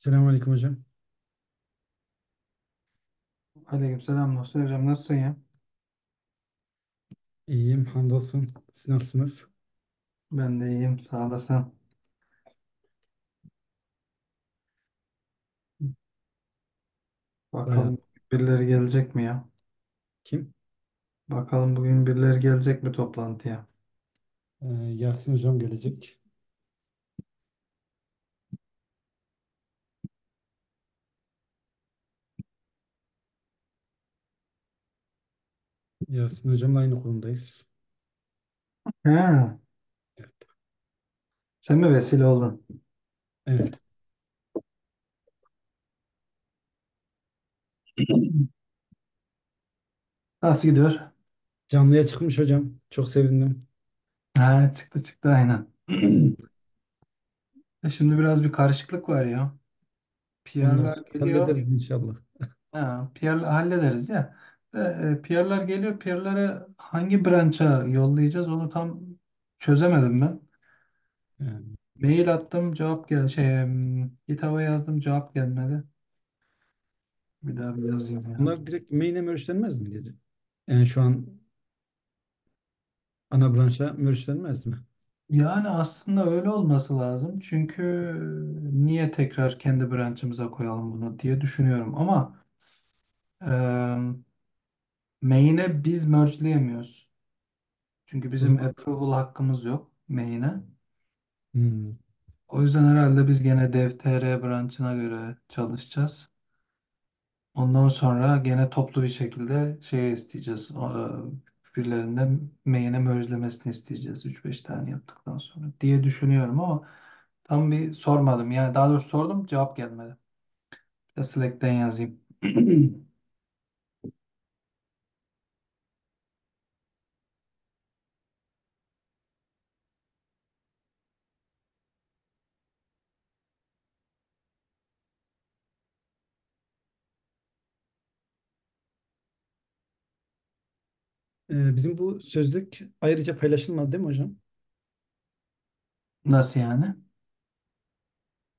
Selamünaleyküm hocam. Aleykümselam Mustafa Hocam nasılsın ya? İyiyim, hamdolsun. Siz nasılsınız? Ben de iyiyim sağ olasın. Bayağı. Bakalım birileri gelecek mi ya? Kim? Bakalım bugün birileri gelecek mi toplantıya? Ee, Yasin hocam gelecek. Yasin hocamla aynı kurumdayız. He, Evet. sen mi vesile oldun? Evet. Nasıl gidiyor? Canlıya çıkmış hocam. Çok sevindim. Ha, çıktı çıktı aynen. E Şimdi biraz bir karışıklık var ya. Onları PR'lar geliyor. hallederiz inşallah. Ha, PR hallederiz ya. E, e, PR'lar geliyor. PR'ları hangi branch'a yollayacağız onu tam çözemedim ben. Mail attım cevap gel şey em, GitHub'a yazdım cevap gelmedi. Bir daha bir yazayım ya. Bunlar direkt main'e merge'lenmez mi dedi. Yani şu an ana branşa merge'lenmez mi? Yani aslında öyle olması lazım. Çünkü niye tekrar kendi branch'ımıza koyalım bunu diye düşünüyorum. Ama main'e biz merge'leyemiyoruz. Çünkü bizim approval hakkımız yok main'e. hmm, O yüzden herhalde biz gene dev.tr branch'ına göre çalışacağız. Ondan sonra gene toplu bir şekilde şeye isteyeceğiz. O, Birilerinden main'e merge'lemesini isteyeceğiz. üç beş tane yaptıktan sonra diye düşünüyorum ama tam bir sormadım. Yani daha doğrusu sordum cevap gelmedi. Ya Slack'ten yazayım. e, bizim bu sözlük ayrıca paylaşılmadı değil mi hocam? Nasıl yani?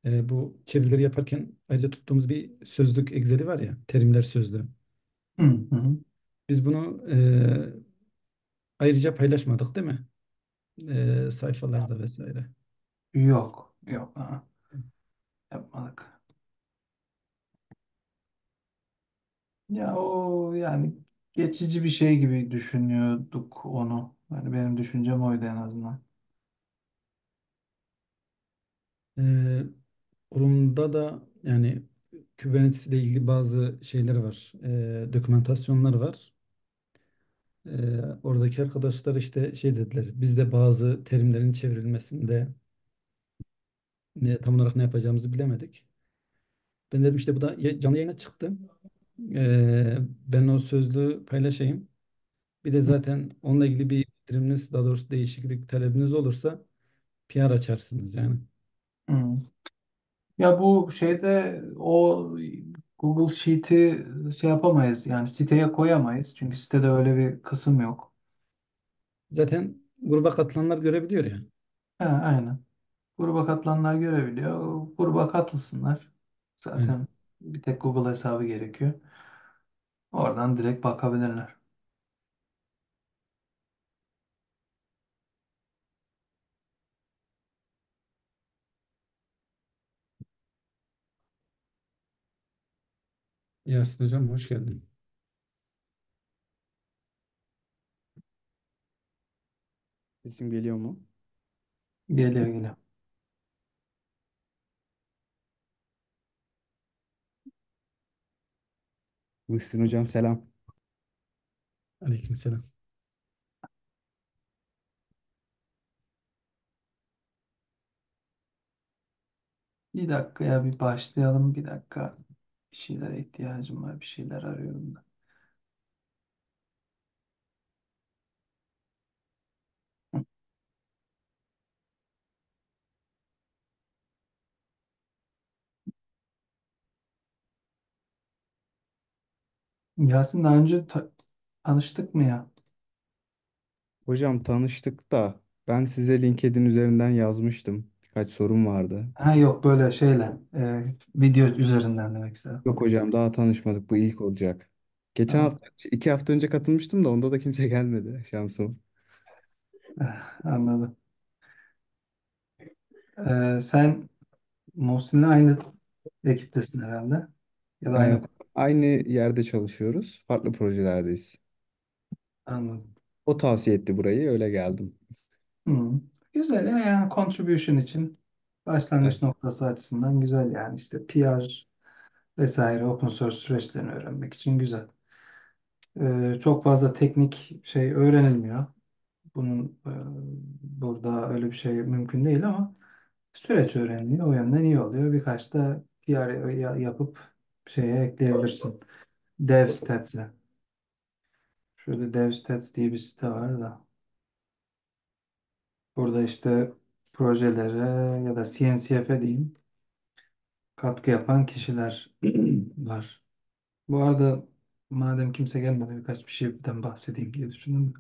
E, bu çevirileri yaparken ayrıca tuttuğumuz bir sözlük Excel'i var ya, terimler sözlüğü. Hı hı. Biz bunu e, ayrıca paylaşmadık değil mi? E, sayfalarda vesaire. Yok. Yok. Ha, yapmadık. Ya o yani geçici bir şey gibi düşünüyorduk onu. Yani benim düşüncem oydu en azından. E, kurumda da yani Kubernetes ile ilgili bazı şeyler var. E, dokümantasyonlar var. E, oradaki arkadaşlar işte şey dediler. Biz de bazı terimlerin çevrilmesinde ne, tam olarak ne yapacağımızı bilemedik. Ben dedim işte bu da ya- canlı yayına çıktı. E, ben o sözlüğü paylaşayım. Bir de zaten onunla ilgili bir bildiriminiz, daha doğrusu değişiklik talebiniz olursa PR açarsınız yani. Ya bu şeyde o Google Sheet'i şey yapamayız yani siteye koyamayız. Çünkü sitede öyle bir kısım yok. Zaten gruba katılanlar görebiliyor ya. Ha, aynen. Gruba katılanlar görebiliyor. Gruba katılsınlar. Aynen. Bir tek Google hesabı gerekiyor. Oradan direkt bakabilirler. Yasin Hocam hoş geldin. Sesim geliyor mu? Geliyor geliyor. Muhsin hocam selam. Aleykümselam. Bir dakika ya bir başlayalım. Bir dakika. Bir şeylere ihtiyacım var. Bir şeyler arıyorum da. Yasin daha önce ta- tanıştık mı ya? Hocam tanıştık da ben size LinkedIn üzerinden yazmıştım. Birkaç sorum vardı. Ha yok böyle şeyle e, video üzerinden demek istedim. Yok hocam daha tanışmadık. Bu ilk olacak. Geçen Tamam. hafta, iki hafta önce katılmıştım da onda da kimse gelmedi şansım. Eh, Anladım. E, sen Muhsin'le aynı ekiptesin herhalde. Ya da aynı. Aynı yerde çalışıyoruz. Farklı projelerdeyiz. Anladım. O tavsiye etti burayı. Öyle geldim. Hı. Güzel ya yani contribution için başlangıç noktası açısından güzel yani işte PR vesaire open source süreçlerini öğrenmek için güzel. E, çok fazla teknik şey öğrenilmiyor. Bunun e, burada öyle bir şey mümkün değil ama süreç öğreniliyor. O yönden iyi oluyor. Birkaç da PR ya- yapıp şeye ekleyebilirsin. DevStats'e. Şöyle DevStats diye bir site var da. Burada işte projelere ya da CNCF'e diyeyim katkı yapan kişiler var. Bu arada madem kimse gelmedi birkaç bir şeyden bahsedeyim diye düşündüm.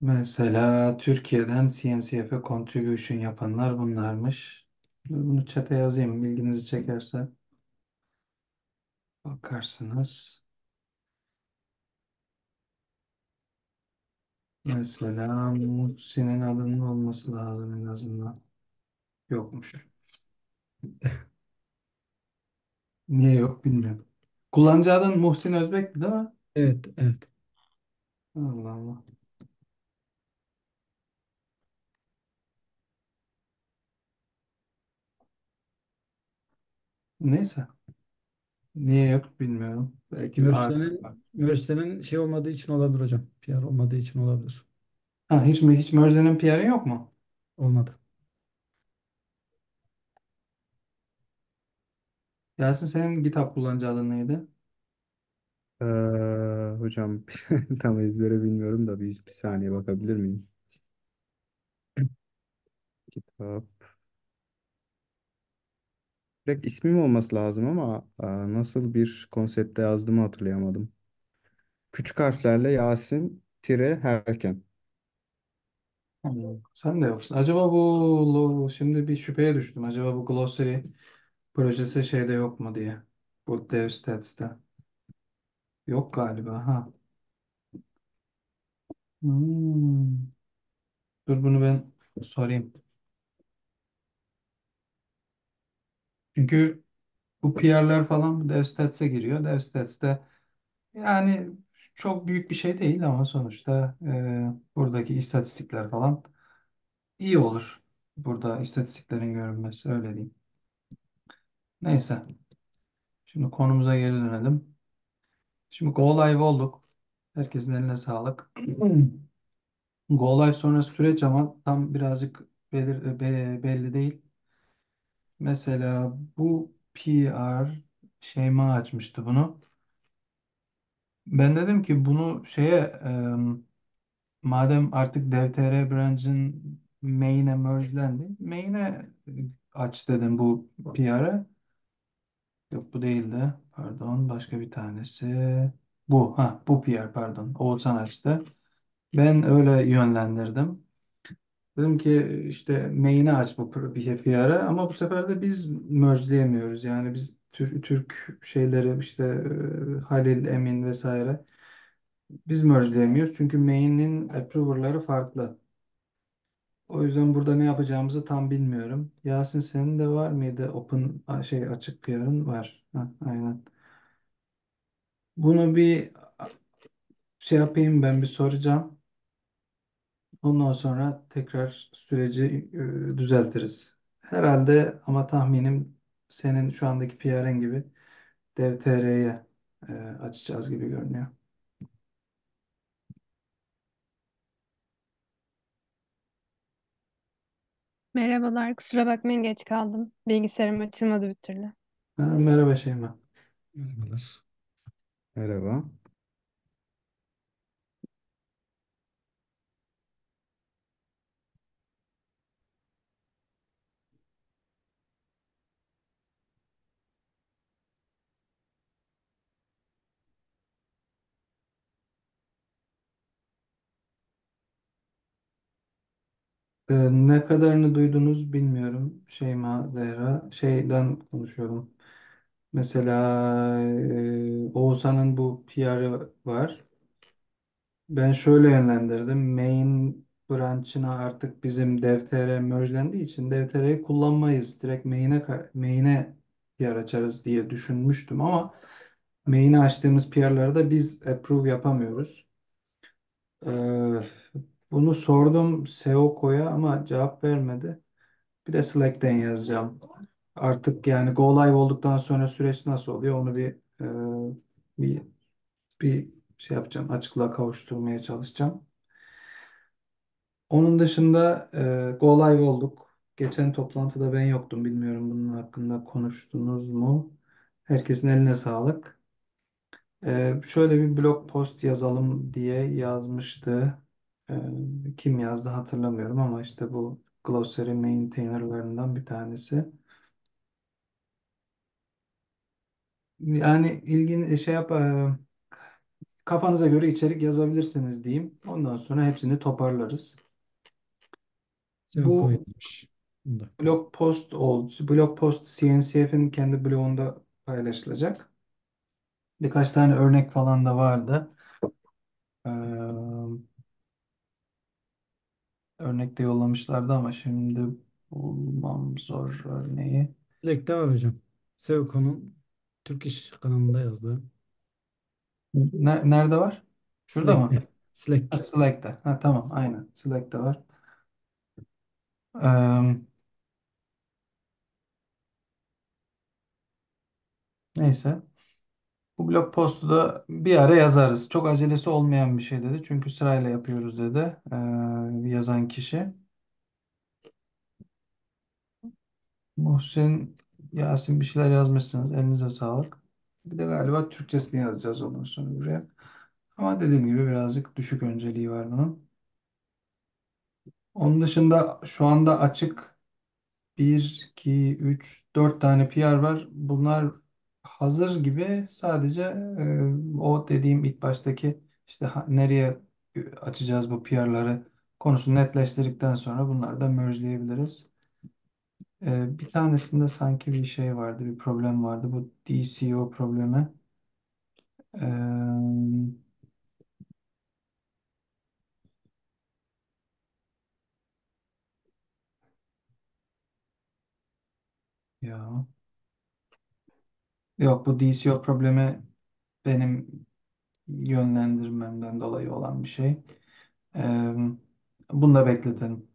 Mesela Türkiye'den CNCF'e contribution yapanlar bunlarmış. Bunu chat'e yazayım. Bilginizi çekerse bakarsınız. Mesela Muhsin'in adının olması lazım en azından. Yokmuş. Niye yok bilmiyorum. Kullanıcı adın Muhsin Özbek'ti değil mi? Evet, evet. Allah Allah. Neyse. Niye yok bilmiyorum. Belki bir artık var. Merge'lerin Merge'lerin şey olmadığı için olabilir hocam. PR olmadığı için olabilir. Ha, hiç mi hiç Merge'nin PR'ı yok mu? Olmadı. Yasin senin GitHub kullanıcı adın neydi? Ee, hocam tam ezbere bilmiyorum da bir, bir saniye bakabilir miyim? Kitap. Direkt ismim olması lazım ama aa, nasıl bir konsepte yazdığımı hatırlayamadım. Küçük harflerle Yasin tire Herken. Sen de yoksun. Acaba bu şimdi bir şüpheye düştüm. Acaba bu Glossary projesi şeyde yok mu diye. Bu DevStats'te. Yok galiba. Ha. Hmm. Dur bunu ben sorayım. Çünkü bu PR'ler falan bu DevStats'e giriyor. DevStats'te yani çok büyük bir şey değil ama sonuçta e, buradaki istatistikler falan iyi olur. Burada istatistiklerin görünmesi öyle diyeyim. Neyse. Şimdi konumuza geri dönelim. Şimdi go live olduk. Herkesin eline sağlık. Go live sonra süreç ama tam birazcık belir, be- belli değil. Mesela bu PR Şeyma açmıştı bunu. Ben dedim ki bunu şeye e, madem artık DevTR branch'ın main'e merge'lendi. Main'e aç dedim bu PR'ı. Yok bu değildi. Pardon başka bir tanesi. Bu ha bu PR pardon. Oğuzhan açtı. Ben öyle yönlendirdim. Dedim ki işte main'i aç bu pr- bir PR'ı ama bu sefer de biz merge'leyemiyoruz. Yani biz Türk, Türk şeyleri işte Halil, Emin vesaire biz merge'leyemiyoruz. Çünkü main'in approver'ları farklı. O yüzden burada ne yapacağımızı tam bilmiyorum. Yasin senin de var mıydı open şey açık PR'ın var. Ha, aynen. Bunu bir şey yapayım ben bir soracağım. Ondan sonra tekrar süreci e, düzeltiriz. Herhalde ama tahminim senin şu andaki PR'n gibi DevTR'ye e, açacağız gibi görünüyor. Merhabalar, kusura bakmayın geç kaldım. Bilgisayarım açılmadı bir türlü. Ha, merhaba Şeyma. Merhabalar. Merhaba. Ee, ne kadarını duydunuz bilmiyorum Şeyma Zehra. Şeyden konuşuyorum. Mesela e, Oğuzhan'ın bu PR'ı var. Ben şöyle yönlendirdim. Main branch'ına artık bizim DevTR merge'lendiği için DevTR'yi kullanmayız. Direkt main'e main'e PR açarız diye düşünmüştüm ama main'e açtığımız PR'ları biz approve yapamıyoruz. Ee, bunu sordum Seoko'ya ama cevap vermedi. Bir de Slack'ten yazacağım. Artık yani go live olduktan sonra süreç nasıl oluyor onu bir e, bir bir şey yapacağım. Açıklığa kavuşturmaya çalışacağım. Onun dışında e, go live olduk. Geçen toplantıda ben yoktum. Bilmiyorum bunun hakkında konuştunuz mu? Herkesin eline sağlık. E, şöyle bir blog post yazalım diye yazmıştı. E, kim yazdı hatırlamıyorum ama işte bu Glossary maintainerlarından bir tanesi. Yani ilgin şey yap e, kafanıza göre içerik yazabilirsiniz diyeyim. Ondan sonra hepsini toparlarız. Sevko Bu yazmış. Bunda. blog post oldu. Blog post CNCF'in kendi blogunda paylaşılacak. Birkaç tane örnek falan da vardı. Ee, örnek de yollamışlardı ama şimdi bulmam zor örneği. Slack'te var hocam. Sevko'nun Türk İş kanalında yazdığı. Ne- nerede var? Şurada mı? Slack'te. Slack. Ha, Slack'te. Ha, tamam, aynen. Slack'te var. Ee, neyse. Bu blog postu da bir ara yazarız. Çok acelesi olmayan bir şey dedi. Çünkü sırayla yapıyoruz dedi ee, yazan kişi. Muhsin, Yasin bir şeyler yazmışsınız. Elinize sağlık. Bir de galiba Türkçesini yazacağız ondan sonra buraya. Ama dediğim gibi birazcık düşük önceliği var bunun. Onun dışında şu anda açık bir 2, 3, 4 tane PR var. Bunlar hazır gibi sadece e, o dediğim ilk baştaki işte ha- nereye açacağız bu PR'ları konusunu netleştirdikten sonra bunları da merge'leyebiliriz. E, bir tanesinde sanki bir şey vardı, bir problem vardı. Bu DCO problemi. E, ya yok bu DCO problemi benim yönlendirmemden dolayı olan bir şey. E, bunu da bekletelim.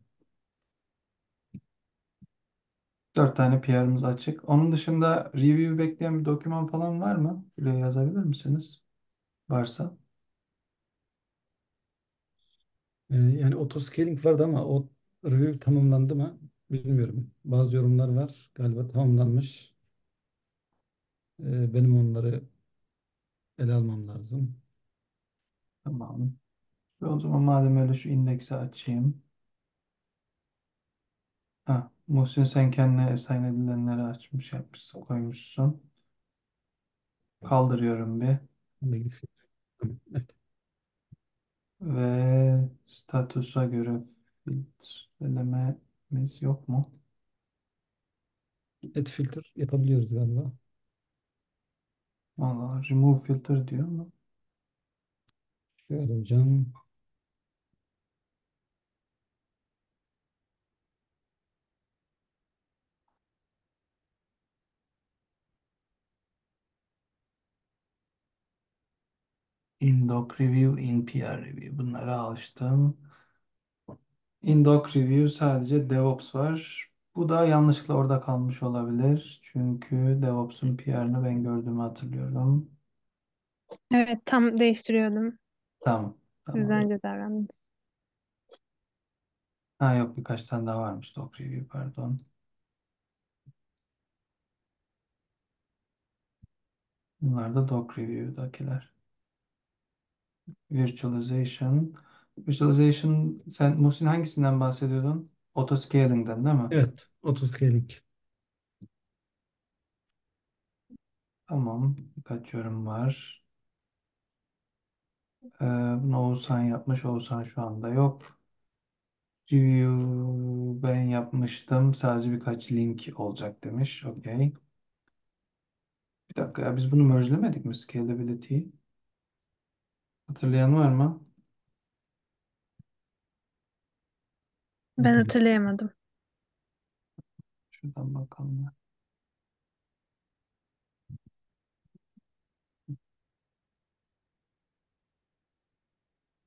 Dört tane PR'ımız açık. Onun dışında review bekleyen bir doküman falan var mı? Buraya yazabilir misiniz? Varsa. Ee, yani autoscaling vardı ama o review tamamlandı mı bilmiyorum. Bazı yorumlar var. Galiba tamamlanmış. Ee, benim onları ele almam lazım. Tamam. Ve o zaman madem öyle şu indeksi açayım. Ha, Muhsin sen kendine assign edilenleri açmış yapmışsın, koymuşsun. Kaldırıyorum bir. Evet. Ve statusa göre filtrelememiz yok mu? Add filter yapabiliyoruz galiba. Valla remove filter diyor mu? Şöyle hocam. In doc review, in PR review. Bunlara alıştım. In doc review sadece DevOps var. Bu da yanlışlıkla orada kalmış olabilir. Çünkü DevOps'un PR'ını ben gördüğümü hatırlıyorum. Evet, tam değiştiriyordum. Tamam. Siz Tamam. önce davrandınız. Ha yok birkaç tane daha varmış doc review pardon. Bunlar da doc review'dakiler. Virtualization. Virtualization sen Muhsin hangisinden bahsediyordun? Autoscaling'den değil mi? Evet. Autoscaling. Tamam. Birkaç yorum var. Ee, bunu Oğuzhan yapmış. Oğuzhan şu anda yok. Review ben yapmıştım. Sadece birkaç link olacak demiş. Okey. Bir dakika ya biz bunu merge'lemedik mi scalability'yi? Hatırlayan var mı? Ben hatırlayamadım. Şuradan bakalım.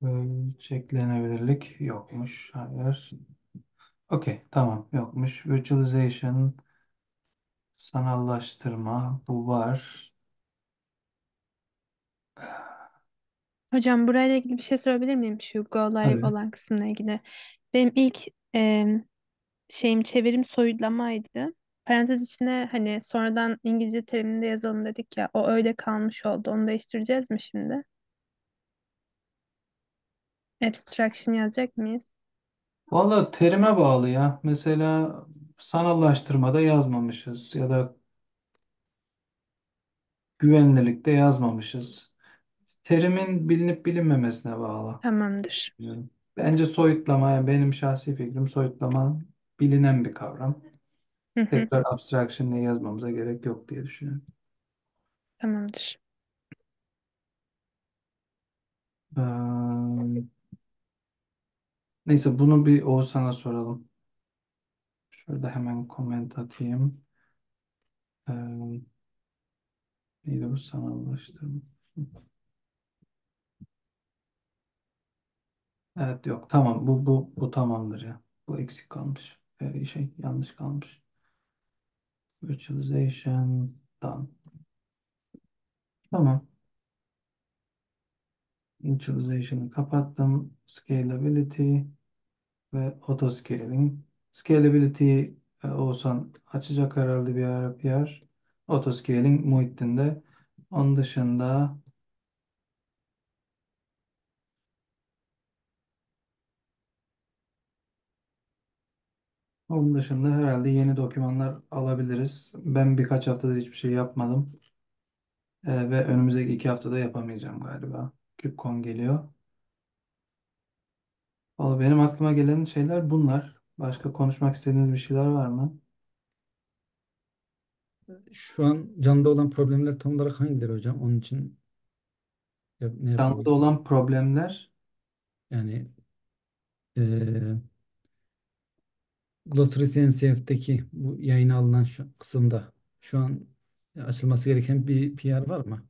Ölçeklenebilirlik yokmuş. Hayır. Okey, tamam yokmuş. Virtualization, sanallaştırma bu var. Hocam burayla ilgili bir şey sorabilir miyim? Şu Go Live Tabii. olan kısımla ilgili. Benim ilk em, şeyim çevirim soyutlamaydı. Parantez içine hani sonradan İngilizce teriminde yazalım dedik ya. O öyle kalmış oldu. Onu değiştireceğiz mi şimdi? Abstraction yazacak mıyız? Valla terime bağlı ya. Mesela sanallaştırmada yazmamışız ya da güvenilirlikte yazmamışız. Terimin bilinip bilinmemesine bağlı. Tamamdır. Yani Bence soyutlama, yani benim şahsi fikrim soyutlama bilinen bir kavram. Hı hı, Tekrar abstraction diye yazmamıza gerek yok diye düşünüyorum. tamamdır. Neyse bunu bir Oğuzhan'a soralım. Şurada hemen comment atayım. Ee, neydi bu sanallaştırma? Evet yok tamam bu bu bu tamamdır ya. Bu eksik kalmış. Ee, şey yanlış kalmış. Virtualization done. Tamam. Virtualization'ı kapattım. Scalability ve auto scaling. Scalability e, Oğuzhan açacak herhalde bir yer. Auto scaling Muhittin'de. Onun dışında onun dışında herhalde yeni dokümanlar alabiliriz. Ben birkaç haftadır hiçbir şey yapmadım. Ee, ve önümüzdeki iki haftada yapamayacağım galiba. KubeCon geliyor. Vallahi benim aklıma gelen şeyler bunlar. Başka konuşmak istediğiniz bir şeyler var mı? Şu an canlıda olan problemler tam olarak hangileri hocam? Onun için yap- ne Canlıda yapabilirim? olan problemler Yani eee Glossary CNCF'deki bu yayına alınan şu kısımda şu an açılması gereken bir PR var mı?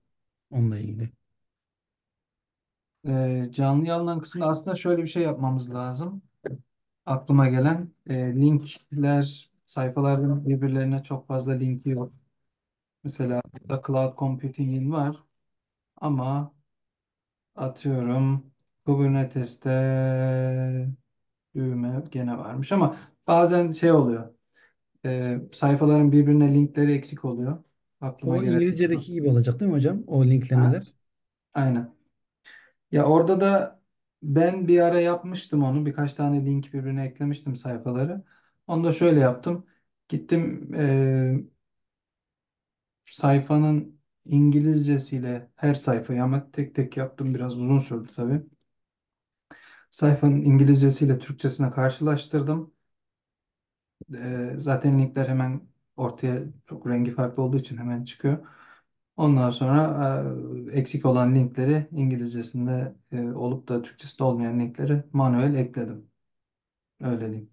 Onunla ilgili. e, canlı alınan kısımda aslında şöyle bir şey yapmamız lazım. Aklıma gelen e, linkler sayfaların birbirlerine çok fazla linki yok. Mesela burada Cloud Computing'in var ama atıyorum Kubernetes'te düğme gene varmış ama bazen şey oluyor. e, sayfaların birbirine linkleri eksik oluyor. Aklıma O gelen. İngilizce'deki gibi olacak değil mi hocam? O Ha, linklemeler. aynen. Ya orada da ben bir ara yapmıştım onu. Birkaç tane link birbirine eklemiştim sayfaları. Onu da şöyle yaptım. Gittim e, sayfanın İngilizcesiyle her sayfayı ama tek tek yaptım. Biraz uzun sürdü tabii. Sayfanın İngilizcesiyle Türkçesine karşılaştırdım. E, zaten linkler hemen ortaya çok rengi farklı olduğu için hemen çıkıyor. Ondan sonra e, eksik olan linkleri İngilizcesinde e, olup da Türkçesinde olmayan linkleri manuel ekledim. Öyle diyeyim.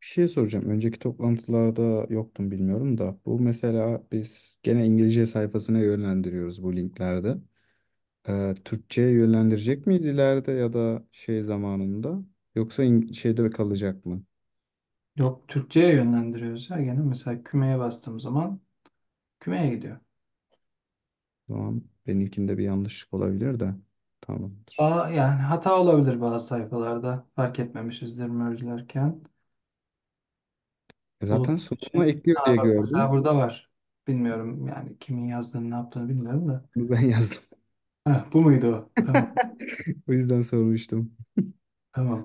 Bir şey soracağım. Önceki toplantılarda yoktum bilmiyorum da. Bu mesela biz gene İngilizce sayfasına yönlendiriyoruz bu linklerde. Ee, Türkçe'ye yönlendirecek miyiz ileride ya da şey zamanında? Yoksa İng- şeyde kalacak mı? Yok Türkçe'ye yönlendiriyoruz ya gene mesela kümeye bastığım zaman kümeye gidiyor. O zaman benimkinde bir yanlışlık olabilir de. Tamamdır. Aa, yani hata olabilir bazı sayfalarda fark etmemişizdir merge'lerken. E zaten sunuma şey, ekliyor aa, diye bak mesela gördüm. burada var. Bilmiyorum yani kimin yazdığını ne yaptığını bilmiyorum da. Bunu ben yazdım. Heh, bu muydu o? Tamam. O yüzden sormuştum. Tamam.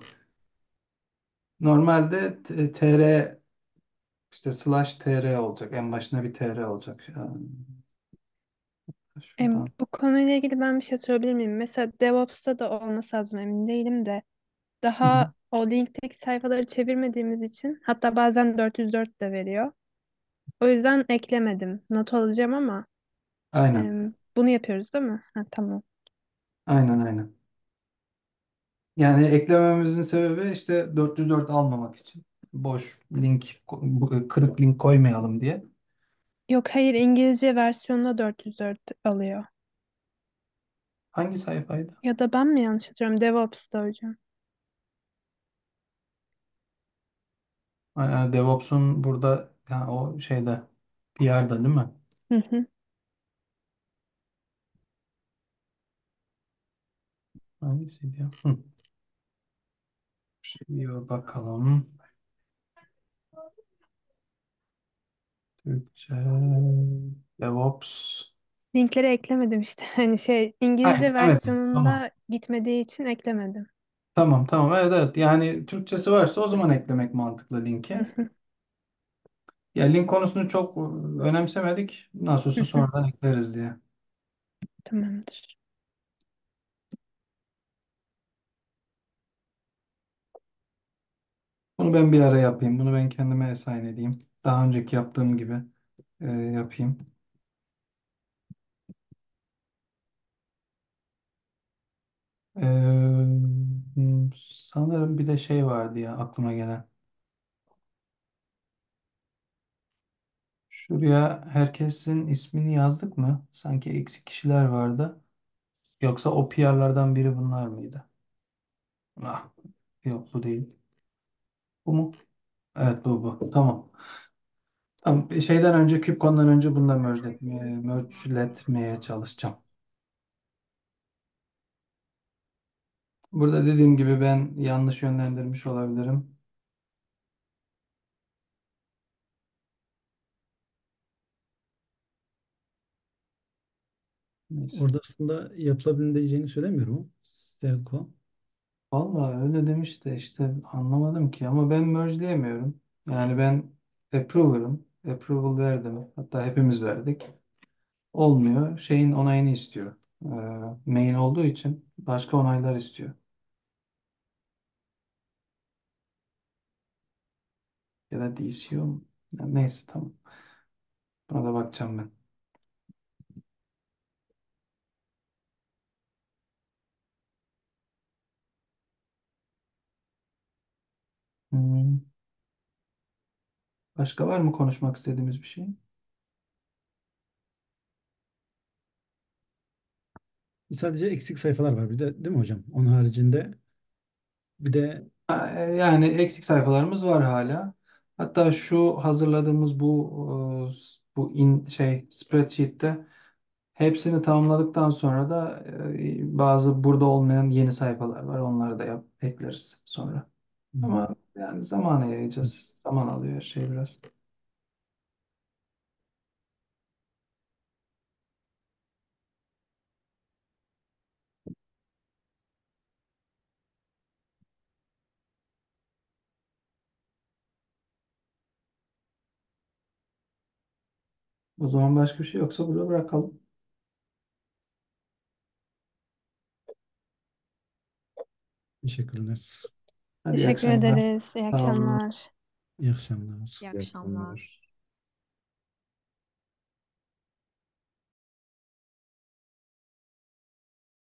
Normalde t- tr işte slash tr olacak. En başına bir tr olacak. Yani Em, Şuradan. bu konuyla ilgili ben bir şey sorabilir miyim? Mesela DevOps'ta da olması lazım emin değilim de. Hı hı. Daha o linkteki sayfaları çevirmediğimiz için hatta bazen 404 de veriyor. O yüzden eklemedim. Not alacağım ama Aynen. em, bunu yapıyoruz değil mi? Ha, tamam. Aynen aynen. Yani eklememizin sebebi işte 404 almamak için. Boş link, kırık link koymayalım diye. Yok hayır İngilizce versiyonunda 404 alıyor. Hangi sayfaydı? Ya da ben mi yanlış hatırlıyorum? DevOps'ta hocam. Aa, DevOps'un burada ha, o şeyde PR'da değil mi? Hı hı. Hangisiydi ya? Hı. Şimdi bakalım. Türkçe DevOps. Linkleri eklemedim işte. Hani şey Ha, İngilizce eklemedim. Tamam. versiyonunda gitmediği için eklemedim. Tamam tamam evet evet yani Türkçesi varsa o zaman eklemek mantıklı linki. Ya link konusunu çok önemsemedik. Nasıl olsa sonradan ekleriz diye. Tamamdır. Bunu ben bir ara yapayım. Bunu ben kendime assign edeyim. Daha önceki yaptığım gibi e, yapayım. Hmm, sanırım bir de şey vardı ya aklıma gelen. Şuraya herkesin ismini yazdık mı? Sanki eksik kişiler vardı. Yoksa o PR'lardan biri bunlar mıydı? Ah, yok bu değil. Bu mu? Evet bu bu. Tamam. Tamam. Şeyden önce KubeCon'dan önce bunu da merge'letmeye, merge'letmeye çalışacağım. Burada dediğim gibi ben yanlış yönlendirmiş olabilirim. Neyse. Orada aslında yapılabileceğini söylemiyorum. Sterco. Vallahi öyle demiş de işte anlamadım ki ama ben merge'leyemiyorum. Yani ben approver'ım. Approval verdim. Hatta hepimiz verdik. Olmuyor. Şeyin onayını istiyor. Ee, main olduğu için başka onaylar istiyor. Ya da DCO mu? Ya neyse tamam. Buna da bakacağım ben. Hmm. Başka var mı konuşmak istediğimiz bir şey? Sadece eksik sayfalar var bir de değil mi hocam? Onun haricinde bir de Ha, e, Yani eksik sayfalarımız var hala. Hatta şu hazırladığımız bu e, bu in şey spreadsheet'te hepsini tamamladıktan sonra da e, bazı burada olmayan yeni sayfalar var. Onları da yap, ekleriz sonra. Ama yani zamana yayacağız. Zaman alıyor her şey biraz. O zaman başka bir şey yoksa burada bırakalım. teşekkürler. Hadi iyi Teşekkür akşamlar. ederiz. İyi Sağ olun. akşamlar. İyi akşamlar. İyi akşamlar.